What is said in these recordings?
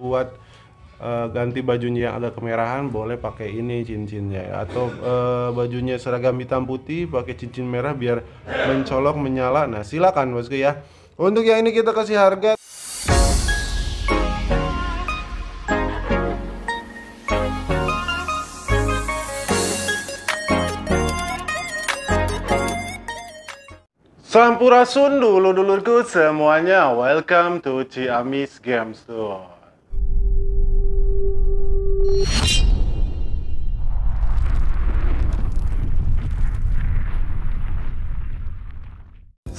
buat uh, ganti bajunya yang agak kemerahan boleh pakai ini cincinnya. Ya. atau uh, bajunya seragam hitam putih pakai cincin merah biar mencolok menyala. Nah silakan bosku ya. Untuk yang ini kita kasih harga. Sampurasun dulu-dulurku semuanya. Welcome to Ciamis Games Store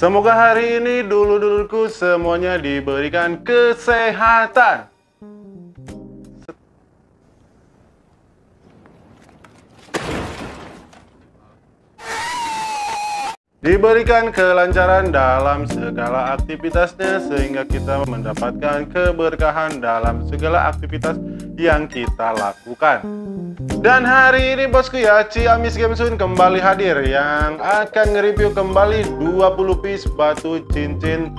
Semoga hari ini dulu-dulurku semuanya diberikan kesehatan Diberikan kelancaran dalam segala aktivitasnya sehingga kita mendapatkan keberkahan dalam segala aktivitas yang kita lakukan. Dan hari ini bosku ya, Ciamis Gamesun kembali hadir yang akan nge-review kembali 20 piece batu cincin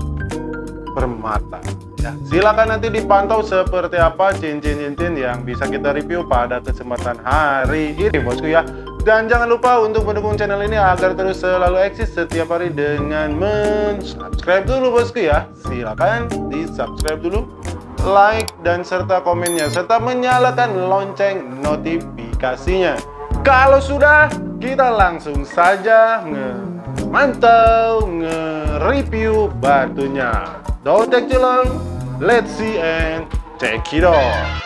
permata. Ya, silakan nanti dipantau seperti apa cincin-cincin yang bisa kita review pada kesempatan hari ini bosku ya. Dan jangan lupa untuk mendukung channel ini agar terus selalu eksis setiap hari dengan men-subscribe dulu bosku ya. Silakan di-subscribe dulu, like dan serta komennya serta menyalakan lonceng notifikasinya. Kalau sudah, kita langsung saja nge-mantau, nge-review batunya. Don't take too long, let's see and check it out.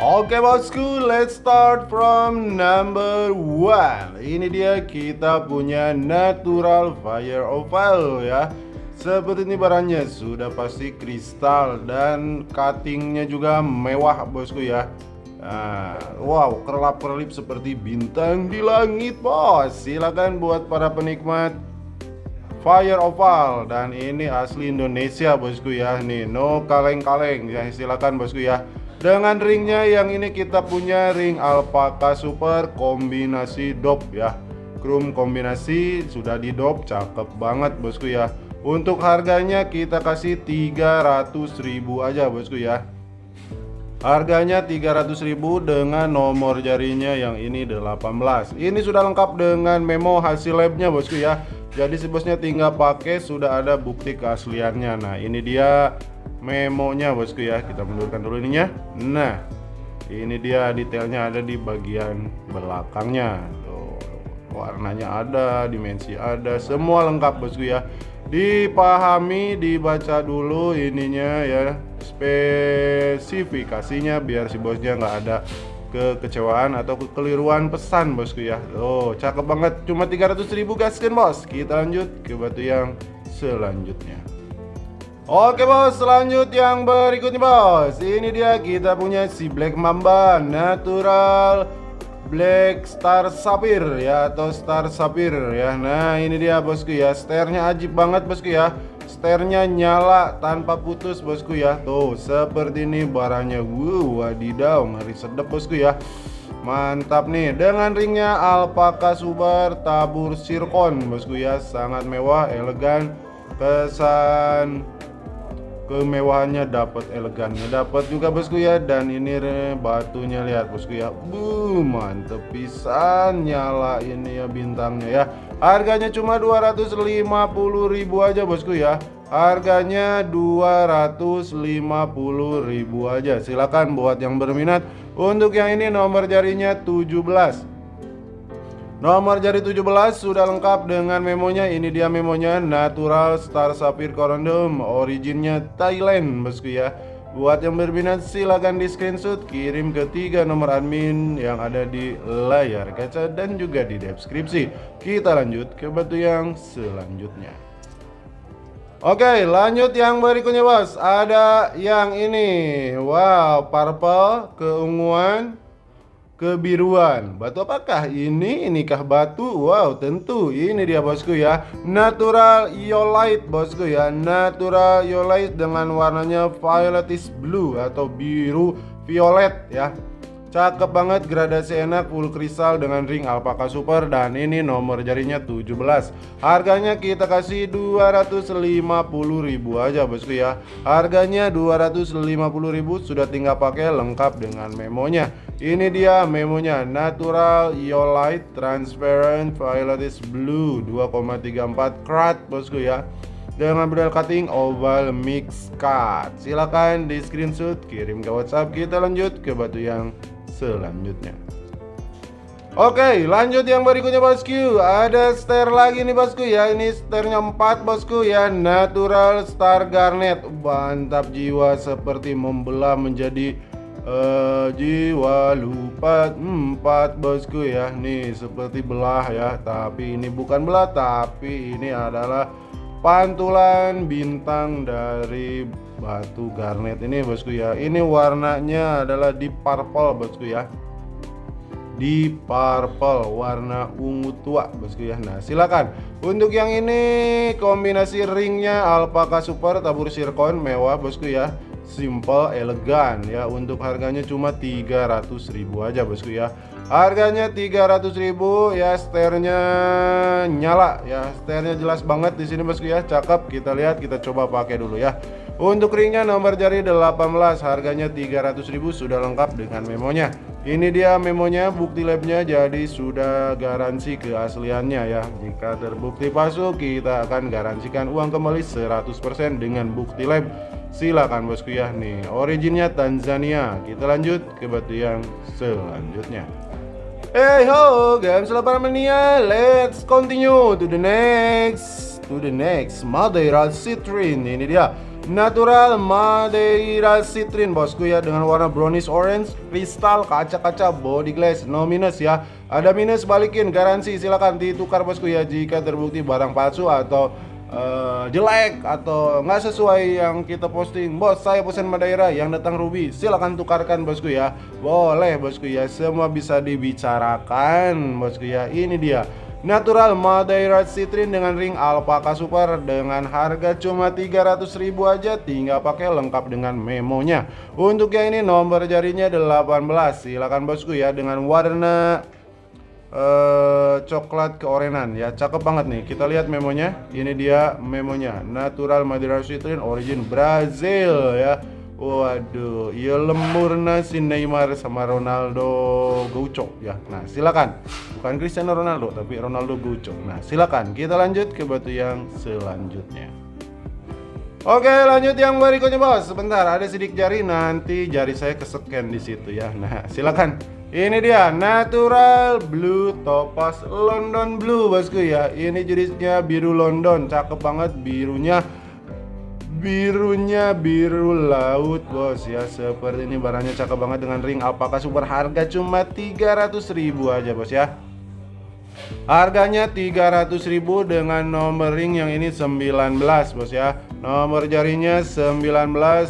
Oke bosku, let's start from number one. Ini dia kita punya natural fire oval ya. Seperti ini barangnya sudah pasti kristal dan cuttingnya juga mewah bosku ya. Nah, wow, kerlap kerlip seperti bintang di langit bos. Silakan buat para penikmat Fire Oval. Dan ini asli Indonesia bosku ya. Nih, no kaleng-kaleng. Ya. Silakan bosku ya. Dengan ringnya yang ini kita punya ring alpaka super kombinasi dop ya. Chrome kombinasi sudah di dop cakep banget bosku ya. Untuk harganya kita kasih 300 ribu aja bosku ya. Harganya 300 ribu dengan nomor jarinya yang ini 18 Ini sudah lengkap dengan memo hasil labnya bosku ya Jadi si bosnya tinggal pakai sudah ada bukti keasliannya. Nah ini dia memonya bosku ya. Kita mundurkan dulu ininya. Nah ini dia detailnya ada di bagian belakangnya. Tuh warnanya ada dimensi ada semua lengkap bosku ya. Dipahami dibaca dulu ininya ya. Spesifikasinya biar si bosnya nggak ada kekecewaan atau kekeliruan pesan bosku ya. Oh cakep banget. Cuma 300 ribu gaskan bos? Kita lanjut. Ke batu yang selanjutnya. Oke bos, selanjut yang berikutnya bos. Ini dia. Kita punya si Black Mamba Natural Black Star Sapphire ya. Atau Star Sapphire ya. Nah ini dia bosku ya. Sternya ajib banget bosku ya Sternya nyala tanpa putus bosku ya. Tuh seperti ini barangnya. Wow wadidaw ngeri sedep bosku ya. Mantap nih. Dengan ringnya alpaka subar tabur sirkon bosku ya. Sangat mewah, elegan Kesan kemewahannya dapat elegannya dapat juga bosku ya dan ini batunya lihat bosku ya bu mantep pisan nyala ini ya bintangnya ya. Harganya cuma 250.000 aja bosku ya harganya 250.000 aja. Silakan buat yang berminat. Untuk yang ini nomor jarinya 17 Nomor jari 17 sudah lengkap dengan memonya. Ini dia memonya Natural Star Sapphire Corundum, originnya Thailand, bosku ya. Buat yang berminat silahkan di screenshot kirim ke tiga nomor admin yang ada di layar kaca dan juga di deskripsi. Kita lanjut ke batu yang selanjutnya. Oke, lanjut yang berikutnya bos. Ada yang ini. Wow, purple keunguan kebiruan. Batu apakah ini? Inikah batu? Wow, tentu ini dia bosku ya. Natural iolite bosku ya. Natural iolite dengan warnanya violetish blue atau biru violet ya. Cakep banget gradasi enak full kristal dengan ring alpaka super dan ini nomor jarinya 17 Harganya kita kasih 250.000 aja bosku ya. Harganya 250.000 sudah tinggal pakai lengkap dengan memonya. Ini dia memonya Natural Iolite Transparent Violet Blue 2,34 karat bosku ya. Dengan model cutting oval mix cut. Silakan di screenshot kirim ke WhatsApp. Kita lanjut ke batu yang selanjutnya. Oke lanjut yang berikutnya bosku. Ada star lagi nih bosku ya. Ini starnya 4 bosku ya. Natural Star Garnet. Mantap jiwa seperti membelah menjadi uh, Jiwa lupa 4 bosku ya. Nih seperti belah ya. Tapi ini bukan belah Tapi ini adalah pantulan bintang dari batu garnet. Ini bosku ya. Ini warnanya adalah di purple bosku ya. Di purple warna ungu tua bosku ya. Nah silakan. Untuk yang ini kombinasi ringnya alpaka super tabur sirkon mewah bosku ya. Simple elegan ya. Untuk harganya cuma 300.000 aja bosku ya. Harganya 300.000 ya sternya nyala ya. Sternya jelas banget di sini bosku ya. Cakep kita lihat kita coba pakai dulu ya untuk ringnya nomor jari 18 harganya 300.000 sudah lengkap dengan memonya. Ini dia memonya bukti labnya jadi sudah garansi keasliannya ya. Jika terbukti palsu kita akan garansikan uang kembali 100% dengan bukti lab. Silakan bosku ya nih originnya Tanzania. Kita lanjut ke batu yang selanjutnya. Hey ho, games lebaran mania, let's continue to the next, to the next Madeira Citrine. Ini dia Natural Madeira Citrin bosku ya dengan warna brownish orange, kristal, kaca-kaca, body glass, no minus ya. Ada minus balikin garansi silakan ditukar bosku ya jika terbukti barang palsu atau uh, jelek atau nggak sesuai yang kita posting. Bos saya pesan Madeira yang datang Ruby silakan tukarkan bosku ya. Boleh bosku ya semua bisa dibicarakan bosku ya. Ini dia Natural Madeira Citrin dengan ring alpaka super dengan harga cuma 300 ribu aja tinggal pakai lengkap dengan memonya. Untuk yang ini nomor jarinya 18 silakan bosku ya dengan warna uh, coklat keorenan ya. Cakep banget nih kita lihat memonya. Ini dia memonya Natural Madeira Citrin origin Brazil ya Waduh, ya lembur nasi Neymar sama Ronaldo Gaucho ya. Nah, silakan. Bukan Cristiano Ronaldo, tapi Ronaldo Gaucho. Nah, silakan. Kita lanjut ke batu yang selanjutnya. Oke, lanjut yang berikutnya, Bos. Sebentar, ada sidik jari nanti jari saya kesekian di situ ya. Nah, silakan. Ini dia natural blue topaz London blue bosku ya. Ini jenisnya biru London, cakep banget birunya birunya biru laut bos. Ya seperti ini barangnya cakep banget dengan ring. Apakah super harga? Cuma 300 ribu aja bos ya. Harganya 300 ribu dengan nomor ring yang ini 19 bos ya. Nomor jarinya 19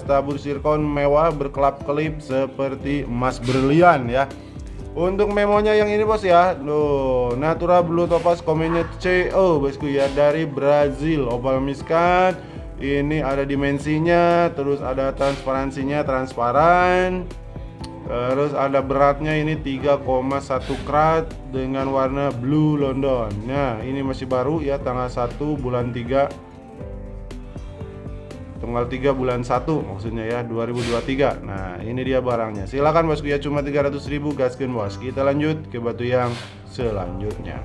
tabur sirkon mewah berkelap-kelip seperti emas berlian ya. Untuk memonya yang ini bos ya. Loh, Natura Blue Topaz komennya CO bosku ya dari Brazil. Opal Miskat ini ada dimensinya terus ada transparansinya transparan. Terus ada beratnya ini 3,1 karat dengan warna blue London. Nah ini masih baru ya tanggal 1 bulan 3 tanggal 3 bulan 1 maksudnya ya 2023 nah ini dia barangnya. Silakan bosku ya cuma 300 ribu gaskin bos kita lanjut ke batu yang selanjutnya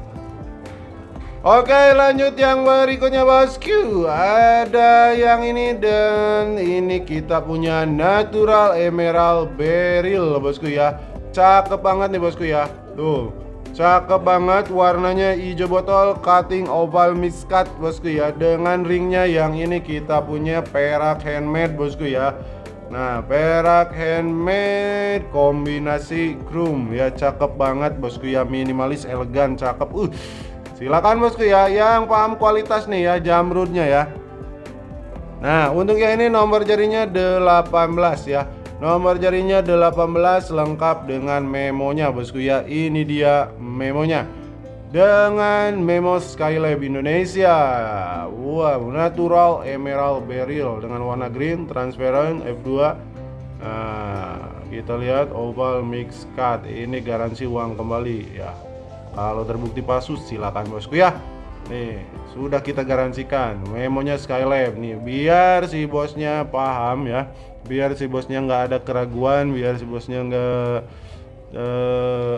Oke lanjut yang berikutnya bosku Ada yang ini dan ini kita punya natural emerald beryl bosku ya. Cakep banget nih bosku ya. Tuh Cakep banget. Warnanya hijau botol cutting oval miskat bosku ya. Dengan ringnya yang ini kita punya perak handmade bosku ya. Nah perak handmade kombinasi chrome ya. Cakep banget bosku ya. Minimalis elegan cakep. Uh Silakan bosku ya yang paham kualitas nih ya jamrudnya ya. Nah, untuk yang ini nomor jarinya 18 ya. Nomor jarinya 18 lengkap dengan memonya bosku ya. Ini dia memonya. Dengan memo Skylab Indonesia. Wow, natural emerald beryl dengan warna green transparent F2. Nah, kita lihat oval mix cut ini garansi uang kembali ya kalau terbukti palsu silakan bosku ya. Nih sudah kita garansikan. Memonya Skylab. Nih biar si bosnya paham ya. Biar si bosnya nggak ada keraguan biar si bosnya nggak uh,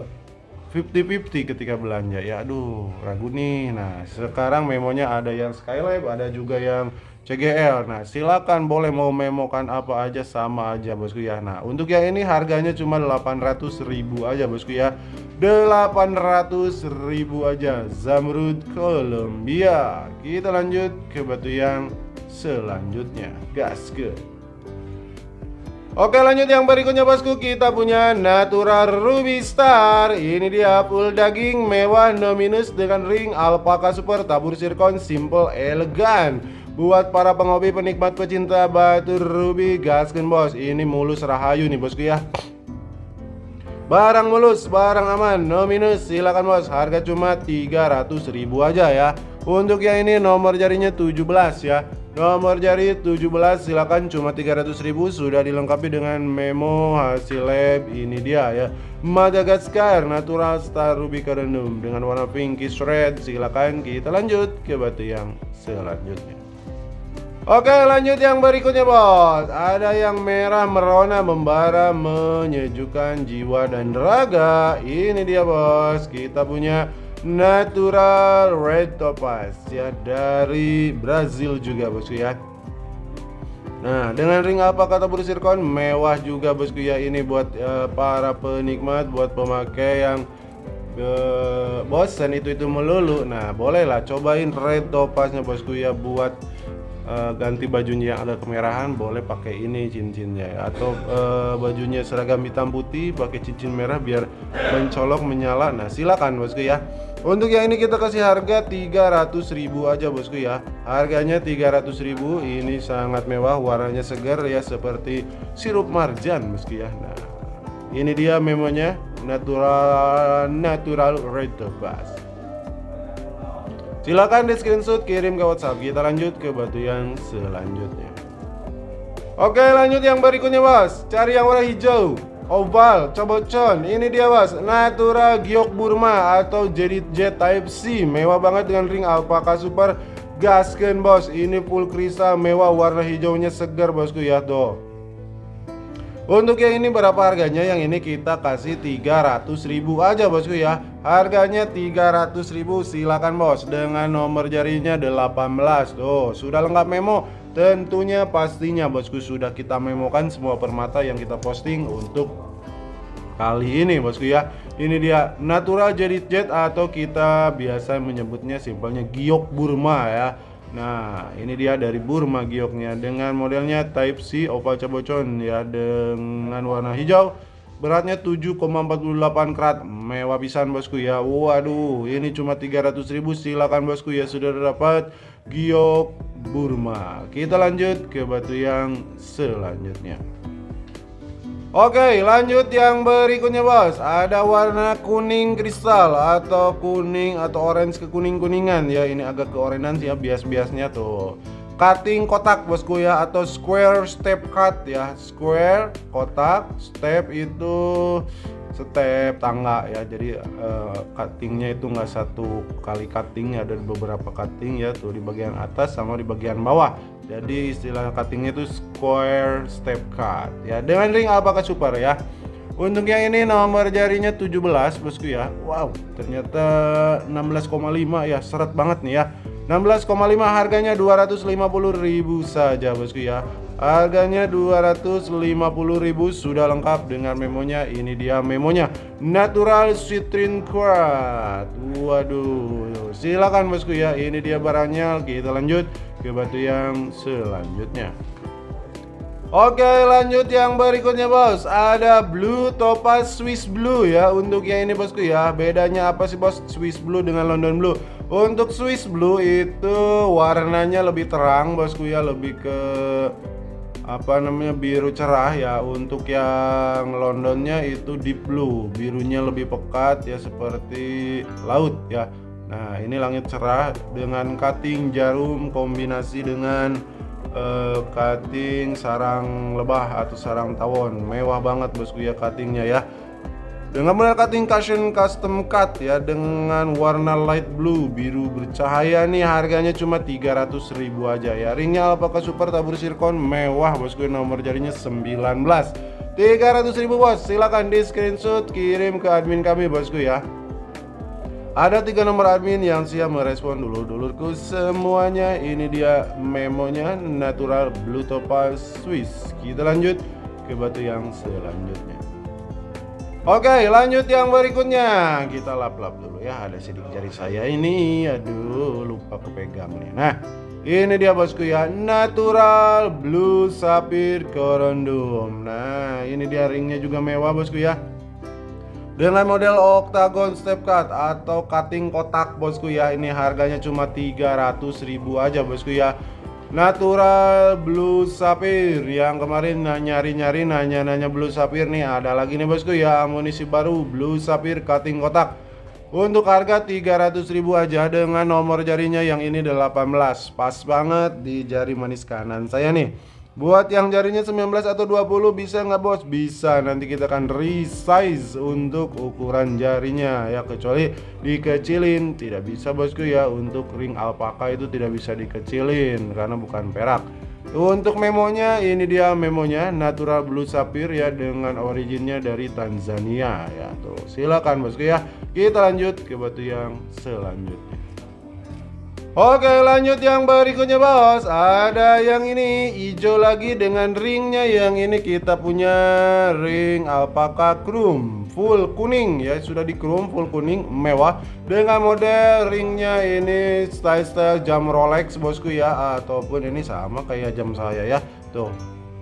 50-50 ketika belanja. Ya aduh ragu nih. Nah sekarang memonya ada yang Skylab ada juga yang CGL nah silakan boleh mau memokan apa aja sama aja bosku ya nah untuk yang ini harganya cuma 800 ribu aja bosku ya 800 ribu aja Zamrud Columbia kita lanjut ke batu yang selanjutnya. Gas ke. Oke lanjut yang berikutnya bosku. Kita punya Natural Ruby Star. Ini dia full daging mewah no minus dengan ring alpaka super tabur sirkon simple elegan Buat para penghobi penikmat pecinta batu ruby gaskan bos. Ini mulus rahayu nih bosku ya. Barang mulus, barang aman, no minus. Silakan bos, harga cuma 300 ribu aja ya. Untuk yang ini nomor jarinya 17 ya. Nomor jari 17 silakan cuma 300 ribu. Sudah dilengkapi dengan memo hasil lab ini dia ya. Madagascar Natural Star Ruby Carnum dengan warna pinkish red. Silakan kita lanjut ke batu yang selanjutnya Oke lanjut yang berikutnya bos Ada yang merah merona membara menyejukkan jiwa dan raga Ini dia bos Kita punya Natural Red Topaz ya dari Brazil juga bosku ya. Nah, dengan ring apa kata Bro Sirkon mewah juga bosku ya ini buat uh, para penikmat, buat pemakai yang uh, bosan itu itu melulu. Nah, bolehlah cobain Red Topaznya bosku ya buat uh, ganti bajunya yang ada kemerahan boleh pakai ini cincinnya. Atau uh, bajunya seragam hitam putih pakai cincin merah biar mencolok menyala. Nah silakan bosku ya. Untuk yang ini kita kasih harga 300.000 aja bosku ya. Harganya 300.000 ini sangat mewah warnanya segar ya seperti sirup marjan bosku ya. Nah ini dia memonya natural natural red bass Silakan di screenshot kirim ke WhatsApp. Kita lanjut ke batu yang selanjutnya. Oke, lanjut yang berikutnya, Bos. Cari yang warna hijau. Oval, cobocon. Ini dia, Bos. Natura Giok Burma atau Jet Type C. Mewah banget dengan ring alpaka super. Gasken, Bos. Ini full kristal mewah warna hijaunya segar, Bosku ya, tuh. Untuk yang ini berapa harganya? Yang ini kita kasih 300 ribu aja bosku ya Harganya 300 ribu silakan bos. Dengan nomor jarinya 18 Tuh. Sudah lengkap memo? Tentunya pastinya bosku sudah kita memokan semua permata yang kita posting untuk kali ini bosku ya. Ini dia natural jadi jet atau kita biasa menyebutnya simpelnya giok Burma ya. Nah, ini dia dari Burma gioknya. Dengan modelnya Type C oval cabocon ya dengan warna hijau. Beratnya 7,48 karat. Mewah pisan bosku ya. Waduh, ini cuma 300.000 silakan bosku ya sudah dapat giok Burma. Kita lanjut ke batu yang selanjutnya. Oke lanjut yang berikutnya bos Ada warna kuning kristal Atau kuning atau orange ke kuning-kuningan ya Ini agak ke orange ya bias-biasnya tuh Cutting kotak bosku ya Atau square step cut ya. Square kotak Step itu step tangga ya. Jadi uh, cuttingnya itu nggak satu kali cutting Ada beberapa cutting ya Tuh di bagian atas sama di bagian bawah. Jadi istilah cuttingnya itu square step cut ya. Dengan ring alpaka super ya. Untuk yang ini nomor jarinya 17 bosku ya. Wow ternyata 16,5 ya. Seret banget nih ya 16,5 harganya 250.000 saja bosku ya Harganya 250.000 sudah lengkap dengan memonya. Ini dia memonya. Natural Citrin Quad. Waduh. Silakan bosku ya. Ini dia barangnya. Kita lanjut ke batu yang selanjutnya. Oke lanjut yang berikutnya bos. Ada Blue Topaz Swiss Blue ya Untuk yang ini bosku ya. Bedanya apa sih bos? Swiss Blue dengan London Blue. Untuk Swiss Blue itu warnanya lebih terang bosku ya. Lebih ke apa namanya biru cerah ya. Untuk yang Londonnya itu deep blue. Birunya lebih pekat ya seperti laut ya. Nah ini langit cerah dengan cutting jarum kombinasi dengan uh, cutting sarang lebah atau sarang tawon. Mewah banget bosku ya cuttingnya ya. Dengan model cutting cushion custom cut ya dengan warna light blue biru bercahaya nih harganya cuma 300 ribu aja ya. Ringnya apakah super tabur sirkon? Mewah bosku nomor jarinya 19 300 ribu bos silahkan di screenshot kirim ke admin kami bosku ya ada tiga nomor admin yang siap merespon dulur-dulurku semuanya. Ini dia memonya Natural Blue Topaz Swiss. Kita lanjut ke batu yang selanjutnya. Oke lanjut yang berikutnya. Kita lap-lap dulu ya. Ada sidik jari saya ini. Aduh lupa kepegang nih Nah ini dia bosku ya. Natural Blue Sapphire Corundum Nah ini dia ringnya juga mewah bosku ya dengan model octagon step cut atau cutting kotak bosku ya Ini harganya cuma 300 ribu aja bosku ya. Natural Blue Sapphire Yang kemarin nyari-nyari nanya-nanya Blue Sapphire nih Ada lagi nih bosku ya amunisi baru Blue Sapphire cutting kotak. Untuk harga 300 ribu aja dengan nomor jarinya yang ini 18 Pas banget di jari manis kanan saya nih Buat yang jarinya 19 atau 20 bisa nggak bos? Bisa, nanti kita akan resize untuk ukuran jarinya ya. Kecuali dikecilin, tidak bisa bosku ya. Untuk ring alpaka itu tidak bisa dikecilin karena bukan perak. Untuk memonya, ini dia memonya Natural Blue Sapphire ya Dengan originnya dari Tanzania ya. Tuh, silakan bosku ya. Kita lanjut ke batu yang selanjutnya Oke lanjut yang berikutnya bos. Ada yang ini hijau lagi dengan ringnya. Yang ini kita punya ring alpaka chrome Full kuning. Ya Sudah di chrome full kuning mewah. Dengan model ringnya ini style-style jam Rolex bosku ya. Ataupun ini sama kayak jam saya ya. Tuh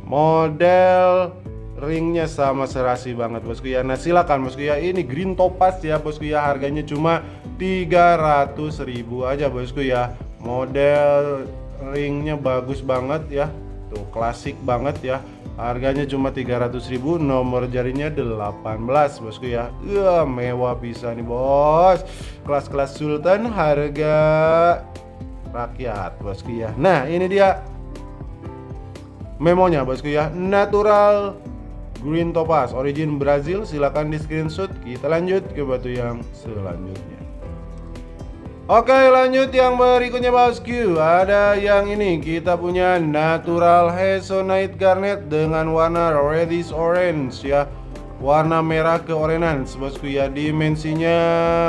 Model ringnya sama serasi banget bosku ya Nah silakan bosku ya Ini green topaz ya bosku ya Harganya cuma 300 ribu aja bosku ya model ringnya bagus banget ya. Tuh klasik banget ya. Harganya cuma 300 ribu nomor jarinya 18 bosku ya ya mewah bisa nih bos. Kelas-kelas sultan harga rakyat bosku ya nah ini dia memonya bosku ya natural green topaz origin Brazil. Silahkan di screenshot. Kita lanjut ke batu yang selanjutnya. Oke lanjut yang berikutnya bosku Ada yang ini. Kita punya natural Hesonite garnet dengan warna reddish orange ya. Warna merah keorenan. Bosku ya Dimensinya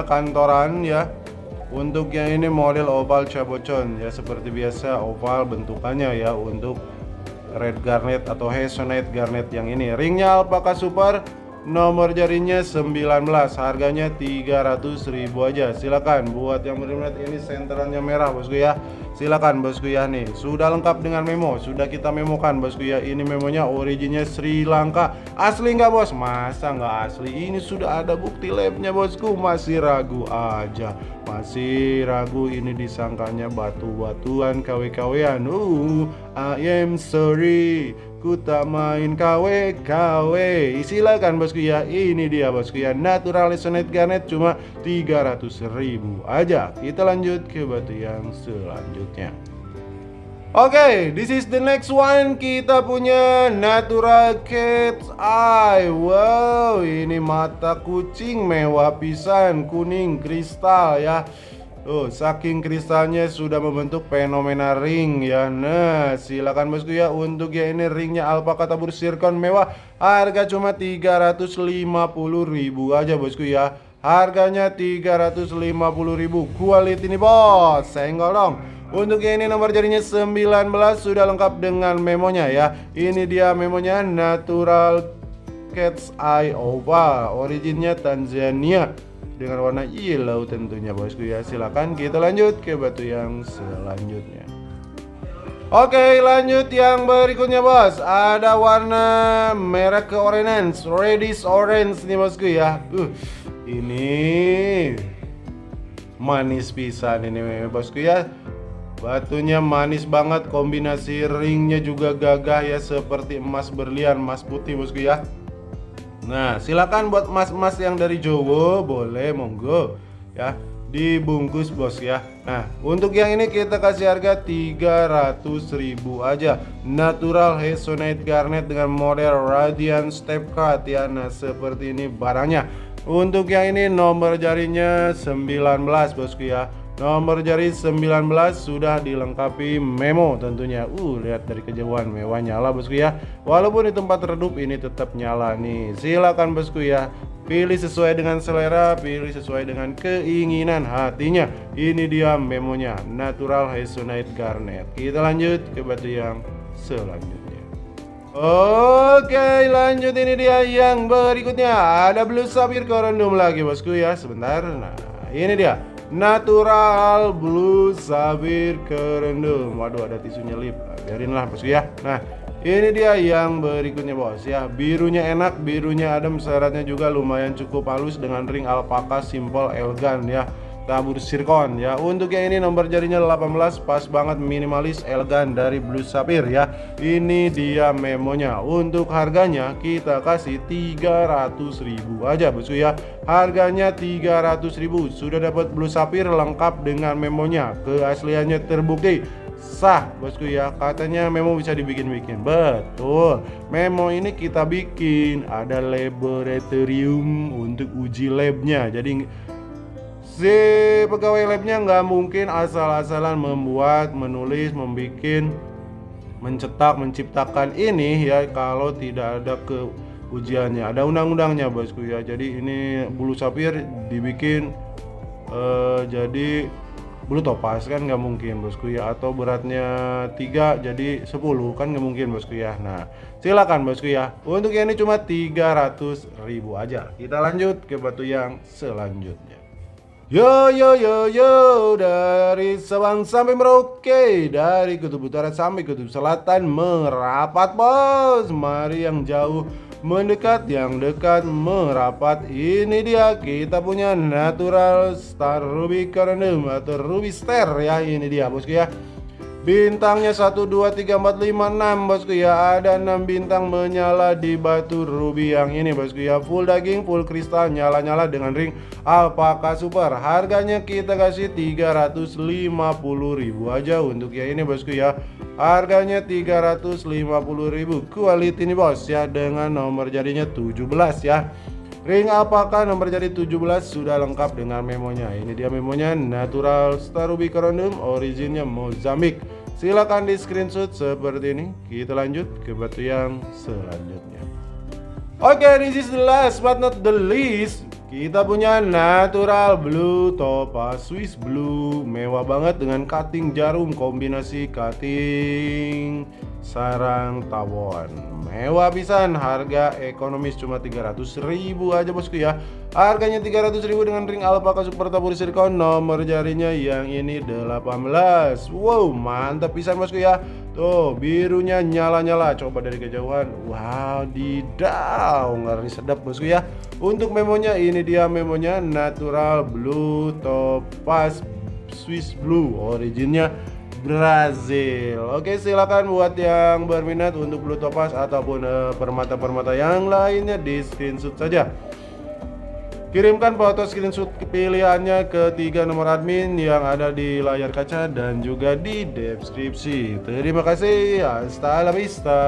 kantoran ya. Untuk yang ini model oval cabocon ya. Seperti biasa oval bentukannya ya Untuk red garnet atau Hesonite garnet yang ini. Ringnya alpaka super Nomor jarinya 19 Harganya 300 ribu aja. Silakan buat yang berminat ini senterannya merah bosku ya Silakan bosku ya nih. Sudah lengkap dengan memo. Sudah kita memokan bosku ya Ini memonya originnya Sri Lanka. Asli nggak bos? Masa nggak asli? Ini sudah ada bukti labnya bosku. Masih ragu aja. Masih ragu ini disangkanya batu-batuan KW-KWan Uh, I am sorry Ku tak main KW KW Silakan bosku ya Ini dia bosku ya Natural Resonate Garnet cuma 300 ribu aja Kita lanjut ke batu yang selanjutnya Oke, okay, this is the next one. Kita punya Natural Cat's Eye. Wow, ini mata kucing mewah pisan, kuning kristal ya. Oh, saking kristalnya sudah membentuk fenomena ring ya. Nah, silakan bosku ya untuk ya ini ringnya alpaka tabur sirkon mewah. Harga cuma 350.000 aja bosku ya. Harganya 350.000. Quality nih bos. Senggol dong. Untuk yang ini nomor jarinya 19 sudah lengkap dengan memonya ya. Ini dia memonya Natural Cat's Eye Oval. Originnya Tanzania dengan warna yellow tentunya bosku ya silakan kita lanjut ke batu yang selanjutnya. Oke lanjut yang berikutnya bos Ada warna merah ke orange Reddish orange nih bosku ya. Uh, Ini Manis pisan ini bosku ya. Batunya manis banget Kombinasi ringnya juga gagah ya Seperti emas berlian Emas putih bosku ya Nah, silakan buat mas-mas yang dari Jowo boleh monggo ya. dibungkus bos ya. Nah untuk yang ini kita kasih harga 300 ribu aja. Natural Hazelnut Garnet dengan model Radiant Step Cut ya Nah seperti ini barangnya. Untuk yang ini nomor jarinya 19 bosku ya Nomor jari 19 sudah dilengkapi memo tentunya. Uh, lihat dari kejauhan mewah nyala bosku ya. Walaupun di tempat redup ini tetap nyala nih. Silakan bosku ya. Pilih sesuai dengan selera, pilih sesuai dengan keinginan hatinya. Ini dia memonya, Natural Hazelnut Garnet. Kita lanjut ke batu yang selanjutnya. Oke, lanjut ini dia yang berikutnya. Ada blue sapphire corundum lagi bosku ya. Sebentar. Nah, ini dia natural blue sabir kerendum waduh ada tisu nyelip biarinlah bosku ya nah ini dia yang berikutnya bos. Ya birunya enak birunya adem seratnya juga lumayan cukup halus dengan ring alpaka simple elegan ya tabur sirkon ya. Untuk yang ini nomor jarinya 18 pas banget minimalis elegan dari blue sapphire ya. Ini dia memonya. Untuk harganya kita kasih 300.000 aja bosku ya. Harganya 300.000 sudah dapat blue sapphire lengkap dengan memonya. Keasliannya terbukti. Sah bosku ya. Katanya memo bisa dibikin-bikin. Betul. Memo ini kita bikin. Ada laboratorium untuk uji labnya. Jadi si pegawai labnya nggak mungkin asal-asalan membuat, menulis, membuat, mencetak, menciptakan ini ya kalau tidak ada ke ujiannya. Ada undang-undangnya bosku ya. Jadi ini bulu sapir dibikin uh, jadi bulu topas kan nggak mungkin bosku ya. Atau beratnya tiga jadi 10 kan nggak mungkin bosku ya. Nah silakan bosku ya. Untuk yang ini cuma 300 ribu aja. Kita lanjut ke batu yang selanjutnya Yo yo yo yo dari Sabang sampai Merauke dari kutub utara sampai kutub selatan merapat bos mari yang jauh mendekat yang dekat merapat ini dia kita punya natural star ruby corundum atau ruby star ya ini dia bosku ya Bintangnya 1, 2, 3, 4, 5, 6 bosku. Ya Ada 6 bintang menyala di batu ruby yang ini bosku. Ya Full daging, full kristal, nyala-nyala dengan ring. Alpaka super? Harganya kita kasih 350 ribu aja untuk yang ini bosku ya. Harganya 350 ribu. Quality ini bos ya Dengan nomor jadinya 17 ya Ring apakah nomor jadi 17 sudah lengkap dengan memonya. Ini dia memonya Natural Star Ruby Corundum Originnya Mozambik Silahkan di screenshot seperti ini. Kita lanjut ke batu yang selanjutnya. Oke okay, this is the last but not the least. Kita punya natural blue topaz Swiss blue. Mewah banget dengan cutting jarum Kombinasi cutting sarang tawon. Mewah pisan Harga ekonomis cuma 300 ribu aja bosku ya. Harganya 300 ribu dengan ring alpaka super tabur silikon Nomor jarinya yang ini 18 Wow mantap pisan bosku ya. Tuh birunya nyala-nyala. Coba dari kejauhan. Wow didaw Ngeri sedap bosku ya. Untuk memonya ini dia memonya Natural Blue Topaz Swiss Blue Originnya Brazil Oke silakan buat yang berminat untuk Blue Topaz Ataupun eh, permata-permata uh, yang lainnya Di screenshot saja Kirimkan foto screenshot pilihannya ke tiga nomor admin yang ada di layar kaca dan juga di deskripsi. Terima kasih, hasta la vista.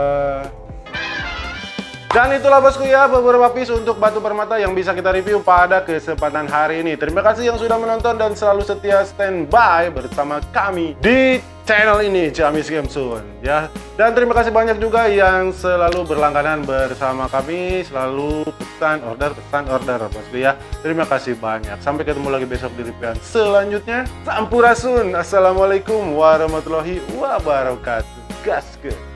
Dan itulah bosku ya beberapa piece untuk batu permata yang bisa kita review pada kesempatan hari ini. Terima kasih yang sudah menonton dan selalu setia standby bersama kami di channel ini Ciamis Game Soon ya. Dan terima kasih banyak juga yang selalu berlangganan bersama kami, selalu pesan order, pesan order bosku ya. Terima kasih banyak. Sampai ketemu lagi besok di review selanjutnya. Sampurasun. Assalamualaikum warahmatullahi wabarakatuh. Gas ke.